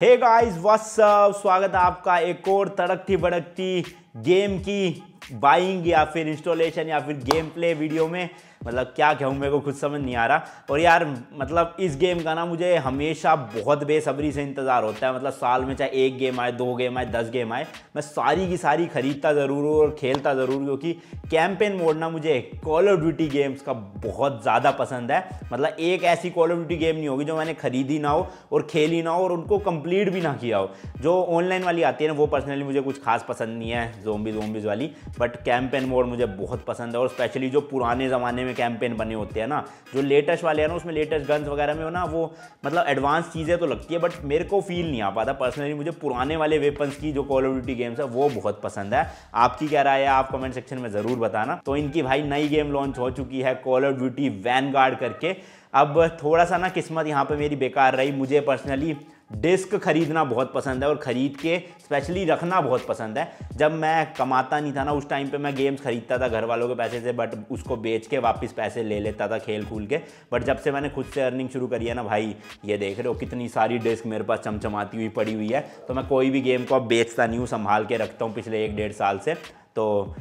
Hey guys what's up स्वागत है आपका एक और तड़कती भड़कती गेम की बाइंग या फिर इंस्टॉलेशन या फिर गेम प्ले वीडियो में। मतलब क्या कहूँ, मेरे को खुद समझ नहीं आ रहा। और यार मतलब इस गेम का ना मुझे हमेशा बहुत बेसब्री से इंतज़ार होता है। मतलब साल में चाहे एक गेम आए, दो गेम आए, दस गेम आए, मैं सारी की सारी खरीदता ज़रूर हूँ और खेलता ज़रूर, क्योंकि कैंपेन मोड ना मुझे कॉल ऑफ़ ड्यूटी गेम्स का बहुत ज़्यादा पसंद है। मतलब एक ऐसी कॉल ऑफ़ ड्यूटी गेम नहीं होगी जो मैंने खरीदी ना हो और खेली ना हो और उनको कंप्लीट भी ना किया हो। जो ऑनलाइन वाली आती है ना, वो पर्सनली मुझे कुछ खास पसंद नहीं है जोम्बी जोम्बीज वाली बट कैंपेन मोड मुझे बहुत पसंद है। और स्पेशली जो पुराने ज़माने में कैंपेन बने होते हैं ना। जो लेटेस्ट वाले हैं ना, उसमें लेटेस्ट गन्स वगैरह में हो ना, वो मतलब एडवांस चीज़ें तो लगती है बट मेरे को फील नहीं आ पाता पर्सनली मुझे पुराने वाले वेपन्स की जो कॉल ऑफ़ ड्यूटी गेम्स है, वो बहुत पसंद है। आपकी क्या राय है? आप कमेंट सेक्शन में ज़रूर बताना। तो इनकी भाई नई गेम लॉन्च हो चुकी है कॉल ऑफ़ ड्यूटी वैन करके। अब थोड़ा सा ना किस्मत यहाँ पे मेरी बेकार रही। मुझे पर्सनली डिस्क खरीदना बहुत पसंद है और ख़रीद के स्पेशली रखना बहुत पसंद है। जब मैं कमाता नहीं था ना, उस टाइम पे मैं गेम्स खरीदता था घर वालों के पैसे से बट उसको बेच के वापस पैसे ले लेता था खेल खूल के। बट जब से मैंने खुद से अर्निंग शुरू करी है ना, भाई, ये देख रहे हो, कितनी सारी डिस्क मेरे पास चमचमाती हुई पड़ी हुई है। तो मैं कोई भी गेम को अब बेचता नहीं हूँ, संभाल के रखता हूँ पिछले एक डेढ़ साल से। तो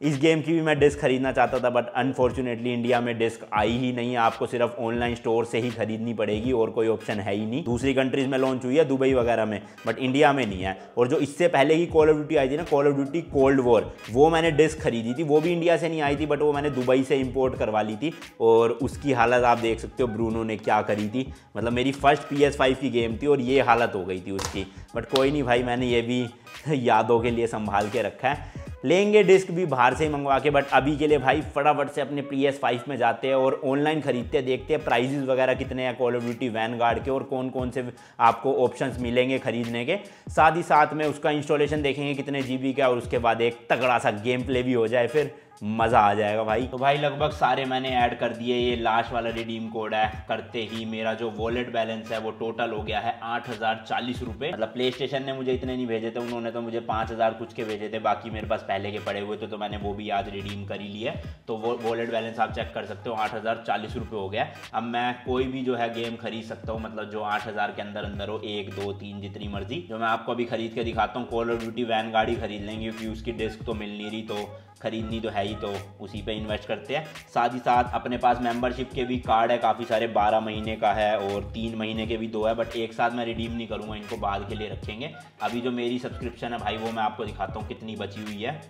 इस गेम की भी मैं डिस्क खरीदना चाहता था बट अनफॉर्चुनेटली इंडिया में डिस्क आई ही नहीं है आपको सिर्फ़ ऑनलाइन स्टोर से ही खरीदनी पड़ेगी और कोई ऑप्शन है ही नहीं। दूसरी कंट्रीज़ में लॉन्च हुई है, दुबई वगैरह में बट इंडिया में नहीं है। और जो इससे पहले की कॉल ऑफ़ ड्यूटी आई थी ना call of duty cold war वो मैंने डिस्क खरीदी थी, वो भी इंडिया से नहीं आई थी बट वो मैंने दुबई से इम्पोर्ट करवा ली थी। और उसकी हालत आप देख सकते हो ब्रूनो ने क्या करी थी। मतलब मेरी फ़र्स्ट पी एस फाइव की गेम थी और ये हालत हो गई थी उसकी। बट कोई नहीं भाई, मैंने ये भी यादों के लिए संभाल के रखा है। लेंगे डिस्क भी बाहर से ही मंगवा के बट अभी के लिए भाई फटाफट से अपने पी एस फाइव में जाते हैं और ऑनलाइन खरीदते हैं, देखते हैं प्राइजेज वगैरह कितने हैं call of duty van guard के और कौन कौन से आपको ऑप्शंस मिलेंगे खरीदने के। साथ ही साथ में उसका इंस्टॉलेशन देखेंगे कितने जीबी का और उसके बाद एक तगड़ा सा गेम प्ले भी हो जाए फिर। मज़ा आ जाएगा भाई। तो भाई, लगभग सारे मैंने ऐड कर दिए। ये लास्ट वाला रिडीम कोड है। करते ही मेरा जो वॉलेट बैलेंस है, वो टोटल हो गया है आठ हज़ार चालीस रुपये मतलब प्ले स्टेशन ने मुझे इतने नहीं भेजे थे। उन्होंने तो मुझे पाँच हज़ार कुछ के भेजे थे। बाकी मेरे पास पहले के पड़े हुए थे तो मैंने वो भी आज रिडीम कर ही लिया तो वो वॉलेट बैलेंस आप चेक कर सकते हो। आठ हज़ार चालीस रुपये हो गया। अब मैं कोई भी जो है गेम खरीद सकता हूँ। मतलब जो आठ हज़ार के अंदर अंदर हो, एक, दो, तीन, जितनी मर्ज़ी। जो मैं आपको अभी खरीद के दिखाता हूँ। कॉल ऑफ़ ड्यूटी वैन गाड़ी खरीद लेंगे, क्योंकि उसकी डिस्क तो मिल नहीं रही तो खरीदनी तो है ही तो उसी पे इन्वेस्ट करते हैं। साथ ही साथ अपने पास मेंबरशिप के भी कार्ड है, काफ़ी सारे बारह महीने का है और तीन महीने के भी दो है बट एक साथ मैं रिडीम नहीं करूँगा, इनको बाद के लिए रखेंगे। अभी जो मेरी सब्सक्रिप्शन है भाई, वो मैं आपको दिखाता हूँ कितनी बची हुई है।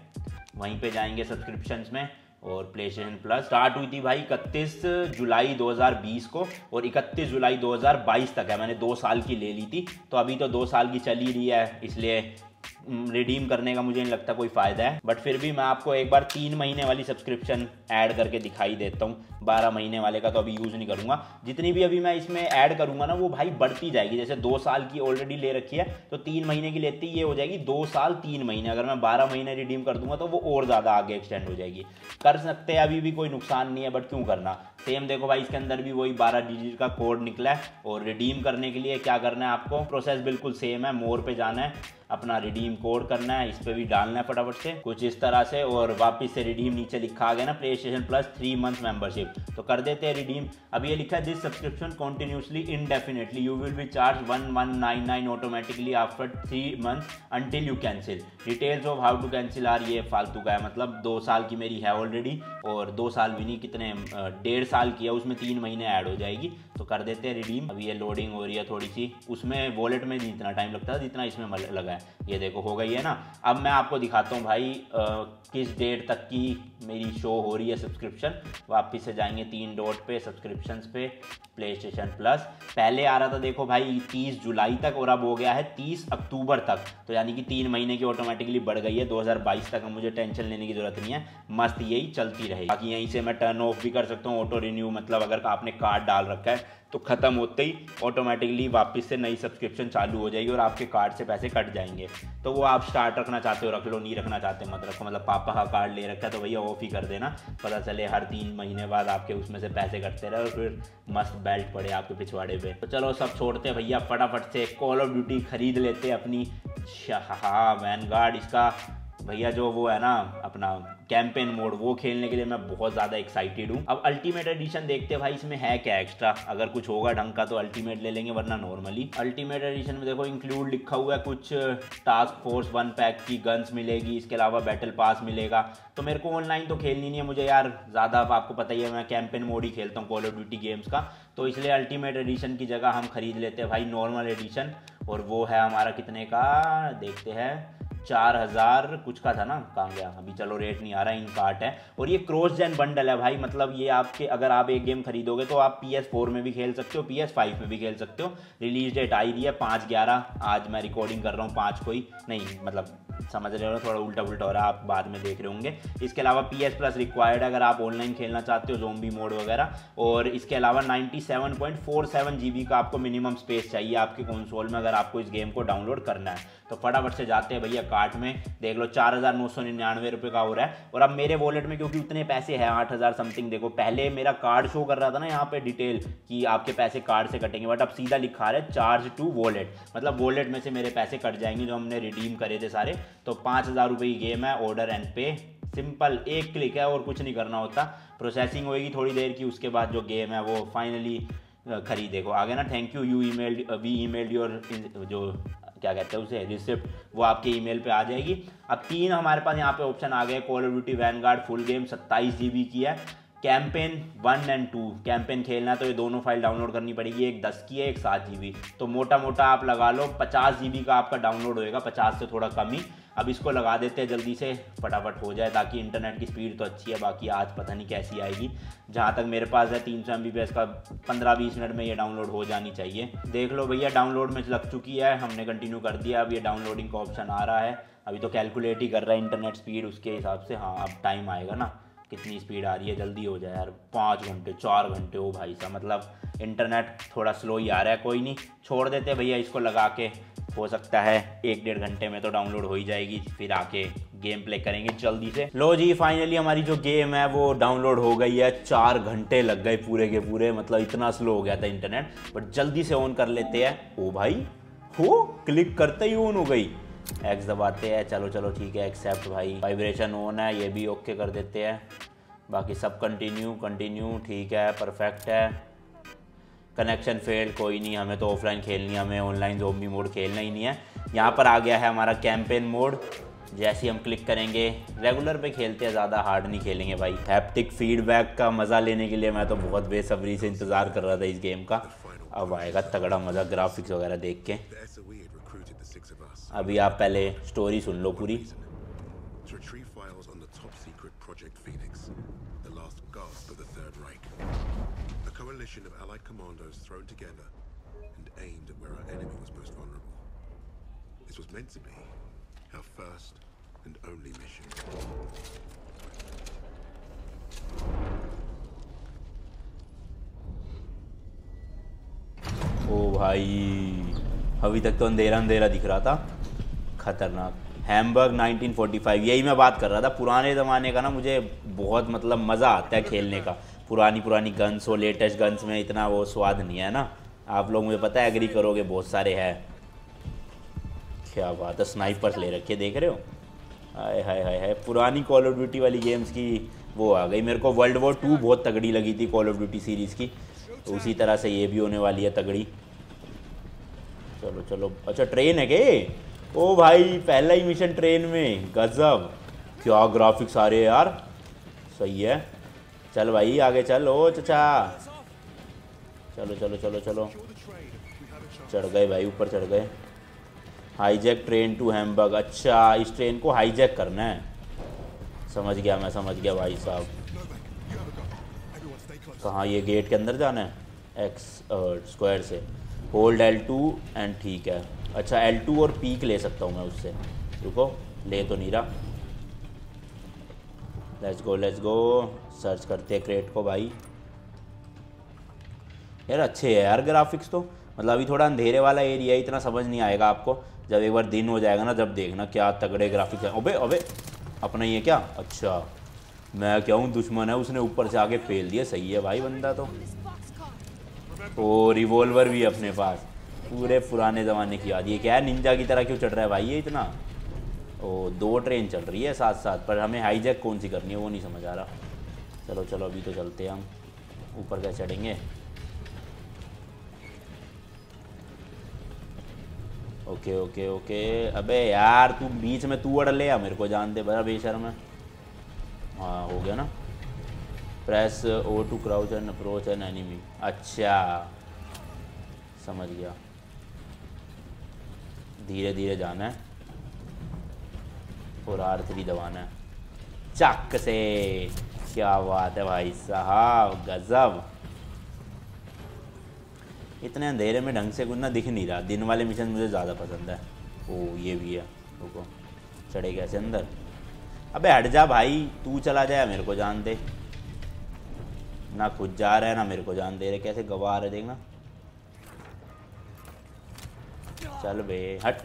वहीं पर जाएँगे सब्सक्रिप्शन में और प्ले स्टेशन प्लस स्टार्ट हुई थी भाई इकतीस जुलाई 2020 को और 31 जुलाई 2022 तक है। मैंने दो साल की ले ली थी तो अभी तो दो साल की चली रही है, इसलिए रिडीम करने का मुझे नहीं लगता कोई फ़ायदा है। बट फिर भी मैं आपको एक बार तीन महीने वाली सब्सक्रिप्शन ऐड करके दिखाई देता हूँ। बारह महीने वाले का तो अभी यूज़ नहीं करूँगा। जितनी भी अभी मैं इसमें ऐड करूँगा ना, वो भाई बढ़ती जाएगी। जैसे दो साल की ऑलरेडी ले रखी है तो तीन महीने की लेती ये हो जाएगी। दो साल तीन महीने, अगर मैं बारह महीने रिडीम कर दूँगा तो वो और ज़्यादा आगे एक्सटेंड हो जाएगी। कर सकते हैं, अभी भी कोई नुकसान नहीं है बट क्यों करना? सेम देखो भाई, इसके अंदर भी वही बारह डिजिट का कोड निकला है। और रिडीम करने के लिए क्या करना है आपको? प्रोसेस बिल्कुल सेम है मोर पे जाना है, अपना रिडीम कोड करना है, इस पर भी डालना है फटाफट से। कुछ इस तरह से, और वापस से रिडीम नीचे लिखा आ गया ना PlayStation plus three month membership तो कर देते हैं रिडीम अब ये लिखा है this subscription continuously indefinitely you will be charge one one nine nine automatically after three month until you cancel details of how to cancel are ये फालतू का है मतलब दो साल की मेरी है ऑलरेडी और दो साल भी नहीं, कितने डेढ़ साल की है, उसमें तीन महीने ऐड हो जाएगी। तो कर देते हैं रिडीम अभी ये लोडिंग हो रही है थोड़ी सी। उसमें वॉलेट में जितना टाइम लगता है जितना इसमें लगा है। ये देखो हो गई है ना? अब मैं आपको दिखाता हूँ भाई आ, किस डेट तक की मेरी शो हो रही है सब्सक्रिप्शन वापिस से जाएँगे तीन डॉट पे सब्सक्रिप्शन पे प्ले स्टेशन प्लस पहले आ रहा था देखो भाई तीस जुलाई तक और अब हो गया है तीस अक्टूबर तक। तो यानी कि तीन महीने की ऑटोमेटिकली बढ़ गई है। 2022 तक मुझे टेंशन लेने की ज़रूरत नहीं है। मस्त यही चलती रहे बाकी यहीं से मैं टर्न ऑफ़ भी कर सकता हूँ ऑटो रिन्यू मतलब अगर आपने कार्ड डाल रखा है तो ख़त्म होते ही ऑटोमेटिकली वापस से नई सब्सक्रिप्शन चालू हो जाएगी और आपके कार्ड से पैसे कट जाएँगे। तो वो आप स्टार्ट रखना चाहते हो, रख लो, नहीं रखना चाहते, मत रखो। मतलब पापा का कार्ड ले रखा है तो भैया ऑफ़ ही कर देना। पता चले हर तीन महीने बाद आपके उसमें से पैसे कटते रहे और फिर मस्त बेल्ट पड़े आपके पिछवाड़े पे। तो चलो सब छोड़ते हैं भैया, फटाफट से कॉल ऑफ़ ड्यूटी खरीद लेते अपनी। शाह वैन गार्ड इसका भैया जो वो है ना, अपना कैंपेन मोड वो खेलने के लिए मैं बहुत ज़्यादा एक्साइटेड हूँ। अब अल्टीमेट एडिशन देखते हैं भाई, इसमें है क्या एक्स्ट्रा अगर कुछ होगा ढंग का तो अल्टीमेट ले लेंगे, वरना नॉर्मली अल्टीमेट एडिशन में देखो इंक्लूड लिखा हुआ है कुछ टास्क फोर्स वन पैक की गन्स मिलेगी, इसके अलावा बैटल पास मिलेगा। तो मेरे को ऑनलाइन तो खेलनी नहीं है मुझे यार, ज़्यादा अब आपको पता ही है, मैं कैंपेन मोड ही खेलता हूँ कॉल ऑफ़ ड्यूटी गेम्स का। तो इसलिए अल्टीमेट एडिशन की जगह हम खरीद लेते हैं भाई नॉर्मल एडिशन और वो है हमारा कितने का, देखते हैं। चार हज़ार कुछ का था ना कहाँ गया। अभी चलो रेट नहीं आ रहा है इन कार्ट है। और ये क्रॉस जैन बंडल है भाई मतलब ये आपके, अगर आप एक गेम खरीदोगे तो आप पी एस फोर में भी खेल सकते हो पी एस फाइव में भी खेल सकते हो। रिलीज़ डेट आई रही है पाँच ग्यारह, आज मैं रिकॉर्डिंग कर रहा हूँ पाँच कोई नहीं मतलब समझ रहे हो, थोड़ा उल्टा उल्टा हो रहा है, आप बाद में देख रहे होंगे। इसके अलावा पी एस प्लस रिक्वायर्ड अगर आप ऑनलाइन खेलना चाहते हो जोम्बी मोड वगैरह, और इसके अलावा 97.47 जीबी का आपको मिनिमम स्पेस चाहिए आपके कंसोल में, अगर आपको इस गेम को डाउनलोड करना है। तो फटाफट से जाते हैं भैया कार्ट में, देख लो चार हज़ार नौ सौ निन्यानवे रुपये का हो रहा है। और अब मेरे वॉलेट में, क्योंकि उतने पैसे हैं, आठ हज़ार समथिंग देखो, पहले मेरा कार्ड शो कर रहा था ना यहाँ पे डिटेल कि आपके पैसे कार्ड से कटेंगे बट अब सीधा लिखा रहा है चार्ज टू वॉलेट मतलब वॉलेट में से मेरे पैसे कट जाएँगे जो हमने रिडीम करे थे सारे। तो पाँच हज़ार रुपये की गेम है ऑर्डर एंड पे सिंपल एक क्लिक है और कुछ नहीं करना होता। प्रोसेसिंग होएगी थोड़ी देर की, उसके बाद जो गेम है वो फाइनली खरीदे को आगे ना thank you you email we email your जो, क्या कहते हैं उसे रिसिप्ट वो आपके ईमेल पे आ जाएगी। अब तीन हमारे पास यहाँ पे ऑप्शन आ गए call of duty vanguard full game सत्ताईस जी की है। Campaign one and two campaign खेलना तो ये दोनों फ़ाइल डाउनलोड करनी पड़ेगी, एक दस की है, एक सात जी तो मोटा मोटा आप लगा लो, पचास जी का आपका डाउनलोड होएगा, पचास से थोड़ा कम ही। अब इसको लगा देते हैं जल्दी से, फटाफट हो जाए, ताकि इंटरनेट की स्पीड तो अच्छी है, बाकी आज पता नहीं कैसी आएगी। जहाँ तक मेरे पास है, तीन सौ एम का पंद्रह बीस मिनट में ये डाउनलोड हो जानी चाहिए। देख लो भैया डाउनलोड में लग चुकी है, हमने कंटिन्यू कर दिया, अब ये डाउनलोडिंग का ऑप्शन आ रहा है। अभी तो कैलकुलेट ही कर रहा है इंटरनेट स्पीड उसके हिसाब से हाँ अब टाइम आएगा ना। कितनी स्पीड आ रही है, जल्दी हो जाए यार, पाँच घंटे, चार घंटे हो भाई साहब मतलब इंटरनेट थोड़ा स्लो ही आ रहा है, कोई नहीं, छोड़ देते भैया इसको लगा के। हो सकता है एक डेढ़ घंटे में तो डाउनलोड हो ही जाएगी, फिर आके गेम प्ले करेंगे जल्दी से। लो जी फाइनली हमारी जो गेम है, वो डाउनलोड हो गई है। चार घंटे लग गए पूरे के पूरे मतलब इतना स्लो हो गया था इंटरनेट बट जल्दी से ऑन कर लेते हैं। ओ भाई, हो क्लिक करते ही ऑन हो गई। एक्स दबाते हैं, चलो चलो, ठीक है एक्सेप्ट भाई। वाइब्रेशन ऑन है, ये भी ओके कर देते हैं। बाकी सब कंटिन्यू कंटिन्यू ठीक है परफेक्ट है। कनेक्शन फेल कोई नहीं, हमें तो ऑफलाइन खेलनी है हमें ऑनलाइन जोम्बी मोड खेलना ही नहीं है। यहाँ पर आ गया है हमारा कैंपेन मोड जैसे हम क्लिक करेंगे रेगुलर पे खेलते हैं, ज़्यादा हार्ड नहीं खेलेंगे भाई। हैप्टिक फीडबैक का मज़ा लेने के लिए मैं तो बहुत बेसब्री से इंतज़ार कर रहा था इस गेम का। अब आएगा तगड़ा मज़ा ग्राफिक्स वगैरह देख के। अभी आप पहले स्टोरी सुन लो पूरी। A coalition of allied commandos thrown together and aimed at where our enemy was most vulnerable. This was meant to be our first and only mission. ओ भाई अभी तक तो अंधेरा अंधेरा दिख रहा था खतरनाक हैमबर्ग 1945 यही मैं बात कर रहा था। पुराने ज़माने का ना मुझे बहुत मतलब मज़ा आता है खेलने का। पुरानी पुरानी गन्स हो लेटेस्ट गन्स में इतना वो स्वाद नहीं है ना। आप लोग मुझे पता है एग्री करोगे, बहुत सारे हैं। क्या बात है स्नाइपर्स ले रखे, देख रहे हो? हाय हाय हाय हाय, पुरानी कॉल ऑफ़ ड्यूटी वाली गेम्स की वो आ गई। मेरे को वर्ल्ड वॉर टू बहुत तगड़ी लगी थी कॉल ऑफ़ ड्यूटी सीरीज़ की। तो उसी तरह से ये भी होने वाली है तगड़ी। चलो चलो अच्छा ट्रेन है के ओ भाई, पहला ही मिशन ट्रेन में। गजब। क्या ग्राफिक्स आ रहे यार। सही है। चल भाई, आगे चल। ओ चचा। चलो चलो चलो चलो। चढ़ गए भाई, ऊपर चढ़ गए। हाईजैक ट्रेन टू हैमबर्ग अच्छा इस ट्रेन को हाईजैक करना है। समझ गया मैं, समझ गया भाई साहब। कहाँ ये गेट के अंदर जाना है? एक्स स्क्वायर से। होल्ड एल टू एंड ठीक है। अच्छा एल टू और पीक ले सकता हूँ मैं उससे। रुको, ले तो नहीं रहा। Let's go let's go search करते हैं क्रेट को भाई। यार, अच्छे है यार ग्राफिक्स तो। मतलब अभी थोड़ा अंधेरे वाला एरिया इतना समझ नहीं आएगा आपको। जब एक बार दिन हो जाएगा ना, जब देखना क्या तगड़े ग्राफिक्स हैं। अबे अबे अपना ये क्या? अच्छा मैं क्या हूँ, दुश्मन है, उसने ऊपर से आके फेल दिया। सही है भाई बंदा तो। ओ रिवॉल्वर भी अपने पास। पूरे पुराने ज़माने की याद। ये क्या है निंजा की तरह क्यों चढ़ रहा है भाई ये इतना? ओ, दो ट्रेन चल रही है साथ साथ पर हमें हाईजैक कौन सी करनी है, वो नहीं समझ आ रहा। चलो चलो, अभी तो चलते हैं हम। ऊपर क्या चढ़ेंगे? Okay okay okay. अबे यार, तू बीच में तू अड़ ले या मेरे को जान दे बड़ा बेशर्म है। हाँ हो गया ना? Press O to crouch and approach an enemy अच्छा। समझ गया। धीरे धीरे जाना है। और आर थ्री दबाना है। चक से। क्या बात है भाई साहब, गजब। इतने अंधेरे में ढंग से कुछ ना दिख नहीं रहा। दिन वाले मिशन मुझे ज़्यादा पसंद है। ओ, ये भी है। रुको। चढ़े कैसे अंदर? अबे हट जा भाई। तू चला जाए मेरे को जान दे। ना खुद जा रहा है, ना मेरे को जान दे रहे। कैसे गवा रहे देखना। चल बे, हट।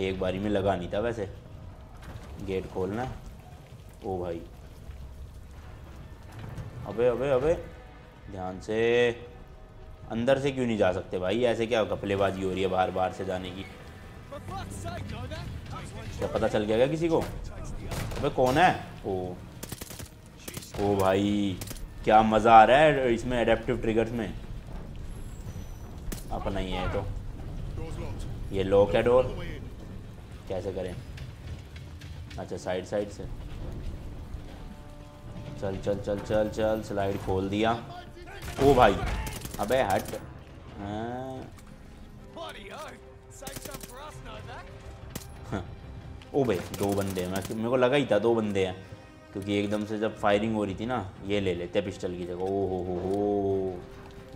एक बारी में लगा नहीं था वैसे। गेट खोलना ओ भाई। अबे अबे अबे। ध्यान से। अंदर से क्यों नहीं जा सकते भाई? ऐसे क्या कपलेबाजी हो रही है बाहर बाहर से जाने की? क्या पता चल गया क्या किसी को? अबे, कौन है? ओ। ओ भाई। क्या मज़ा आ रहा है इसमें एडेप्टिव ट्रिगर्स में? अपना ही है तो। ये लॉक है डोर कैसे करें? अच्छा साइड साइड से। चल चल चल चल चल स्लाइड खोल दिया। ओ भाई, अबे हट। हाँ। ओ भाई, दो बंदे हैं। मैं, मेरे को लगा ही था दो बंदे हैं। क्योंकि एकदम से जब फायरिंग हो रही थी ना, ये ले लेते पिस्टल की जगह। ओ हो हो हो।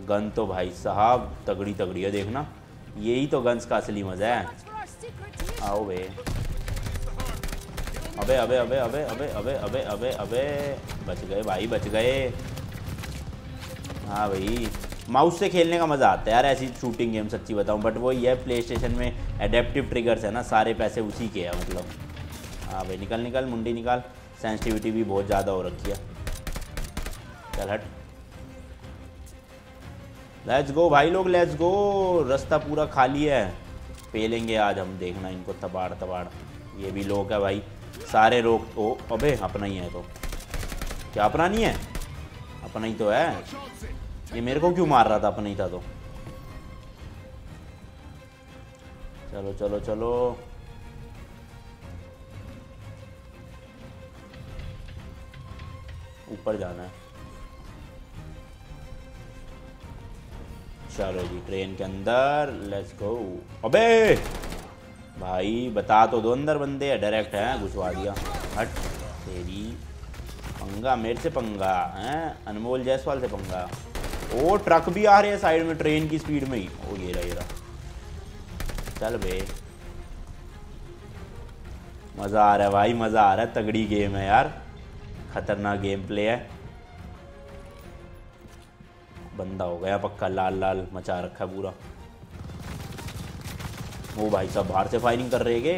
गन तो भाई साहब तगड़ी तगड़ी है, देखना। यही तो गन्स का असली मज़ा है। आओ बे। अबे अबे अबे अबे अबे अबे अबे अबे अबे। बच गए भाई, बच गए। हाँ भाई। माउस से खेलने का मज़ा आता है यार, ऐसी शूटिंग गेम सच्ची बताऊँ। बट वो ये प्ले स्टेशन में एडेप्टिव ट्रिगर्स है ना, सारे पैसे उसी के हैं मतलब। हाँ भाई, निकल निकल, मुंडी निकाल। सेंसिटिविटी भी बहुत ज़्यादा हो रखी है। चल हट। लेट्स गो भाई लोग लेट्स गो रास्ता पूरा खाली है. पेलेंगे आज हम, देखना इनको तबाड़ तबाड़. ये भी लोग है भाई. सारे रोक, ओ, अबे, अपना ही है तो. क्या, अपना नहीं है? अपना ही तो है. ये मेरे को क्यों मार रहा था? अपना ही था तो. चलो चलो चलो. ऊपर जाना है. चलो जी ट्रेन के अंदर लेट्स गो अबे! भाई, बता तो दो अंदर बंदे डायरेक्ट है, घुसवा दिया। हट, तेरी पंगा, मेरे से पंगा, है? अनमोल जायसवाल से पंगा। ओ, ट्रक भी आ रहे हैं साइड में, ट्रेन की स्पीड में ही। ओ, ये रहा ये रहा। चल बे। मज़ा आ रहा है भाई, मज़ा आ रहा है। तगड़ी गेम है यार। खतरनाक गेम प्ले है। बंदा हो गया पक्का, लाल लाल, मचा रखा है पूरा। वो भाई सब बाहर से फायरिंग कर रहे गे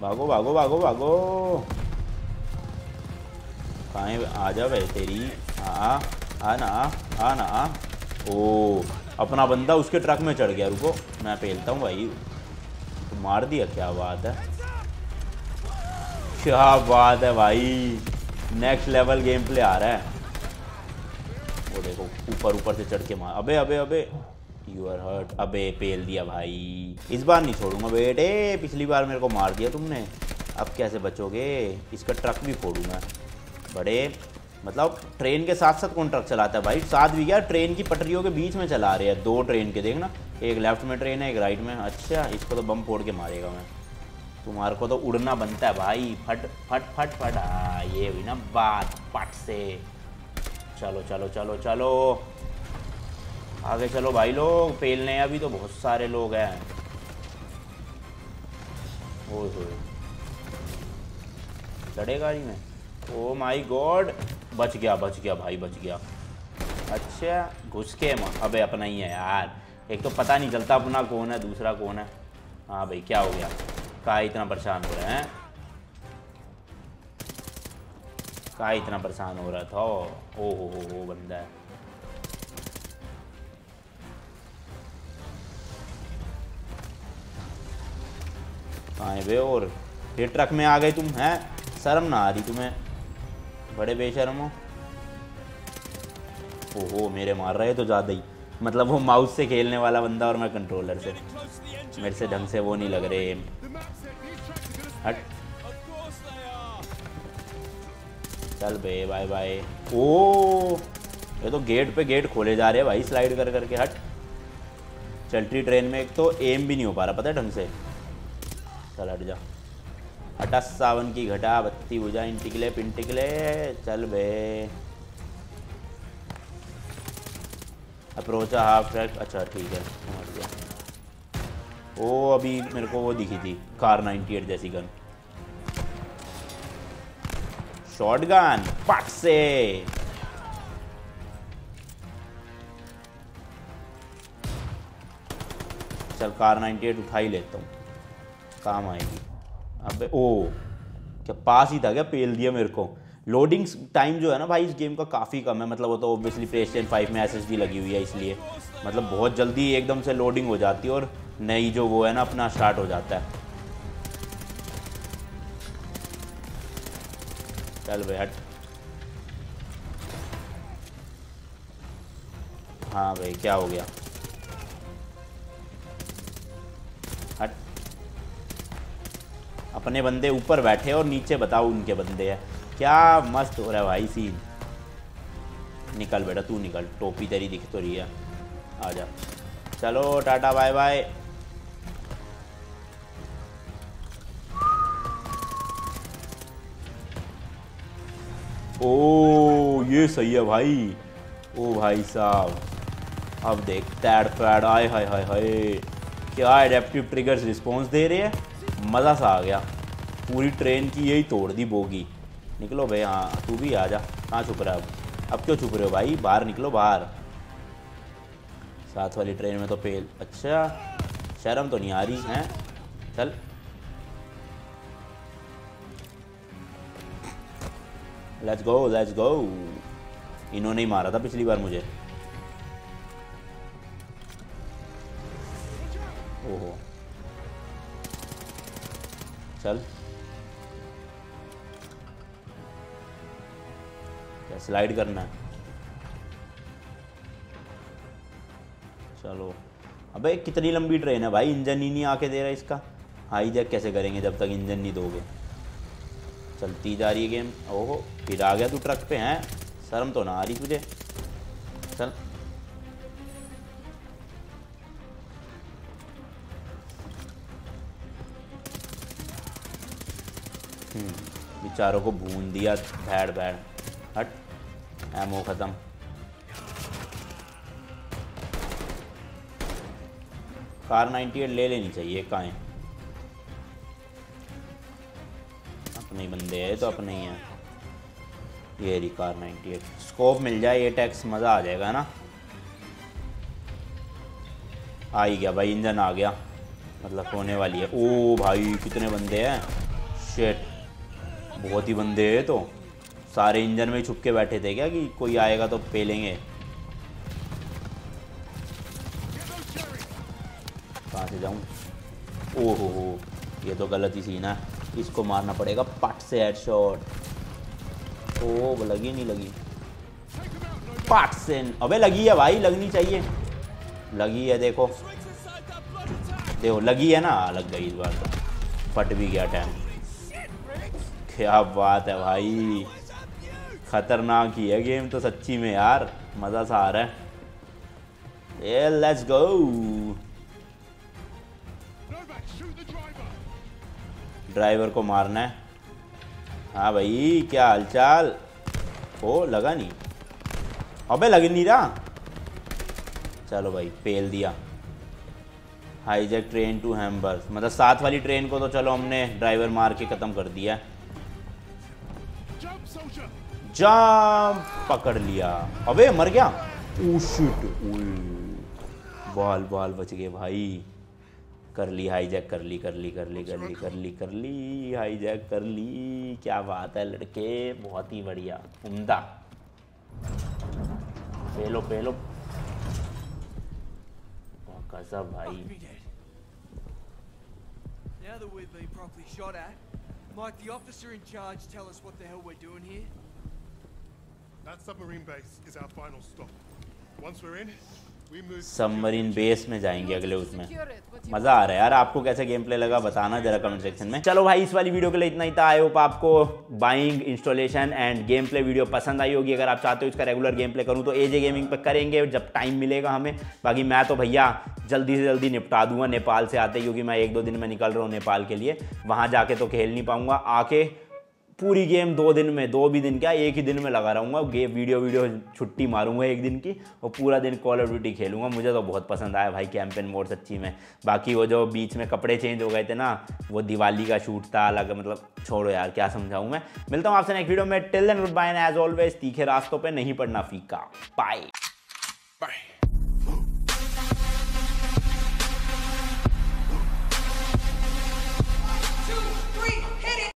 भागो भागो भागो भागो। कहाँ आ जा भाई तेरी। आ आ ना आ ना। ओ, अपना बंदा उसके ट्रक में चढ़ गया, रुको, मैं पेलता हूँ भाई। तो मार दिया, क्या बात है? क्या बात है भाई। नेक्स्ट लेवल गेम प्ले आ रहा है। वो देखो, ऊपर ऊपर से चढ़ के मार। अबे अबे अबे। यू आर हर्ट अबे, पेल दिया भाई। इस बार नहीं छोड़ूँगा बेटे। पिछली बार मेरे को मार दिया तुमने। अब कैसे बचोगे? इसका ट्रक भी फोड़ूँगा। बड़े मतलब ट्रेन के साथ साथ कौन ट्रक चलाता है भाई? साथ भी क्या? ट्रेन की पटरियों के बीच में चला रहे हैं। दो ट्रेन के, देखना। एक लेफ़्ट में ट्रेन है, एक राइट में। अच्छा इसको तो बम फोड़ के मारेगा मैं। तुम्हारे को तो उड़ना बनता है भाई। फट फट फट फट। हाँ ये हुई ना बात पट से। चलो चलो चलो चलो। आगे चलो भाई लोग, पेलने अभी तो बहुत सारे लोग हैं। ओए चढ़े गाड़ी में। ओ माई गॉड, बच गया बच गया भाई, बच गया। अच्छा घुस के अबे अपना ही है यार। एक तो पता नहीं चलता अपना कौन है, दूसरा कौन है। हाँ भाई, क्या हो गया? का इतना परेशान हो रहे हैं? का इतना परेशान हो रहा था? ओ हो हो हो बंदा है। बे, और फिर ट्रक में आ गए तुम, हैं? शर्म ना आ रही तुम्हें। बड़े बेशर्म हो। ओहो, मेरे मार रहे तो ज़्यादा ही। मतलब वो माउस से खेलने वाला बंदा और मैं कंट्रोलर से। मेरे से ढंग से वो नहीं लग रहे। हट। चल बे, बाय बाय। ओ ये तो गेट पे गेट खोले जा रहे हैं भाई स्लाइड कर करके, हट। चलती ट्रेन में एक तो एम भी नहीं हो पा रहा, पता है ढंग से? चल हट जा। हटा सावन की घटा, बत्ती बुझा इन टिकले पिन टिकले चल बे। अप्रोच हाफ़ ट्रैक अच्छा ठीक है, समझ गया। ओ अभी मेरे को वो दिखी थी कार 98 जैसी गन शॉर्ट गन पट से चल कार 98 उठा ही लेता हूँ। काम आएगी। अबे, ओ, क्या पास ही था क्या? पेल दिया मेरे को। लोडिंग टाइम जो है ना भाई, इस गेम का काफ़ी कम है। मतलब वो तो ऑब्वियसली प्ले स्टेशन फाइव में एसएसडी लगी हुई है, इसलिए। मतलब बहुत जल्दी एकदम से लोडिंग हो जाती है और नई जो वो है ना, अपना स्टार्ट हो जाता है। चल भाई हट हाँ भाई, क्या हो गया? हट। अपने बंदे ऊपर बैठे और नीचे बताओ उनके बंदे हैं। क्या मस्त हो रहा है भाई सीन निकल बेटा, तू निकल। टोपी तेरी दिख तो रही है। आ जा। चलो, टाटा बाय बाय ओ, ये सही है भाई। ओ भाई साहब, अब देख टैड पैड आए हाय हाय हाय। क्या एडेप्टिव ट्रिगर्स रिस्पॉन्स दे रहे हैं? मज़ा सा आ गया। पूरी ट्रेन की यही तोड़ दी बोगी। निकलो भाई हाँ तू भी आ जा। कहाँ छुप रहा अब? अब क्यों छुप रहे हो भाई? बाहर निकलो बाहर। साथ वाली ट्रेन में तो फेल अच्छा शर्म तो नहीं आ रही, है? चल। लेट्स गो लेट्स गो इन्होंने ही मारा था पिछली बार मुझे। ओहो। चल। क्या स्लाइड करना है? चलो। अबे, कितनी लंबी ट्रेन है भाई? इंजन ही नहीं आके दे रहा इसका। हाई जैक कैसे करेंगे जब तक इंजन नहीं दोगे? चलती जा रही है गेम। ओहो फिर आ गया तू ट्रक पे हैं? शर्म तो ना आ रही तुझे। चल। हम्म, बेचारों को भून दिया भैड़ भैड़। हट एमओ ख़त्म। कार 98 ले लेनी चाहिए कहाँ अपने ही बंदे है तो अपने ही हैं। ये रही कार 98 स्कोप मिल जाए, ये टैक्स मज़ा आ जाएगा ना? आ ही गया भाई, इंजन आ गया। मतलब होने वाली है। ओ भाई, कितने बंदे हैं? शेट बहुत ही बंदे हैं तो। सारे इंजन में छुप के बैठे थे क्या कि कोई आएगा तो पेलेंगे? कहाँ से जाऊँ? ओ हो हो ये तो गलत ही सीन है। इसको मारना पड़ेगा, पट से हेड शॉट ओ लगी नहीं, लगी। पट से, अबे लगी है भाई, लगनी चाहिए। लगी है, देखो। देखो, लगी है ना? लग गई इस बार तो। फट भी गया टाइम क्या बात है भाई। खतरनाक ही है गेम तो सच्ची में यार। मज़ा सा आ रहा है। लेट्स गो ड्राइवर को मारना है। हाँ भाई क्या हालचाल? ओ लगा नहीं। अबे लग नहीं रहा। चलो भाई फेल दिया। हाईजैक ट्रेन टू हैम्बर्स मतलब साथ वाली ट्रेन को तो चलो हमने ड्राइवर मार के ख़त्म कर दिया। जाम पकड़ लिया। अबे मर गया। शिट बॉल बाल बच गए भाई। कर ली हाईजैक कर ली कर ली कर ली कर ली कर ली कर ली हाईजैक कर ली क्या बात है लड़के बहुत ही बढ़िया उम्दा पेलो पेलो कसम भाई Now that we've been properly shot at, Might the officer in charge tell us what the hell we're doing here? That submarine base is our final stop. Once we're in. Submarine base में जाएँगे अगले उसमें। मज़ा आ रहा है यार आपको कैसा गेम प्ले लगा बताना जरा कमेंट सेक्शन में। चलो भाई इस वाली वीडियो के लिए इतना ही था। आई होप आपको buying installation and game play video पसंद आई होगी। अगर आप चाहते हो इसका रेगुलर गेम प्ले करूँ तो एजे गेमिंग पे करेंगे जब टाइम मिलेगा हमें। बाकी मैं तो भैया जल्दी से जल्दी निपटा दूँगा नेपाल से आते क्योंकि मैं एक दो दिन में निकल रहा हूँ नेपाल के लिए। वहाँ जाके तो खेल नहीं पाऊँगा। आके पूरी गेम दो दिन में, दो भी दिन क्या, एक ही दिन में लगा रहूँगा। गेम वीडियो वीडियो छुट्टी मारूँगा एक दिन की और पूरा दिन कॉल ऑफ़ ड्यूटी खेलूँगा। मुझे तो बहुत पसंद आया भाई कैंपेन मोड सच्ची में। बाकी वो जो बीच में कपड़े चेंज हो गए थे ना, वो दिवाली का शूट था अलग मतलब छोड़ो यार, क्या समझाऊँ मैं। मिलता हूँ आपसे नेक्स्ट वीडियो में। Till end goodbye as always तीखे रास्तों पर नहीं पड़ना फीका। Bye Bye.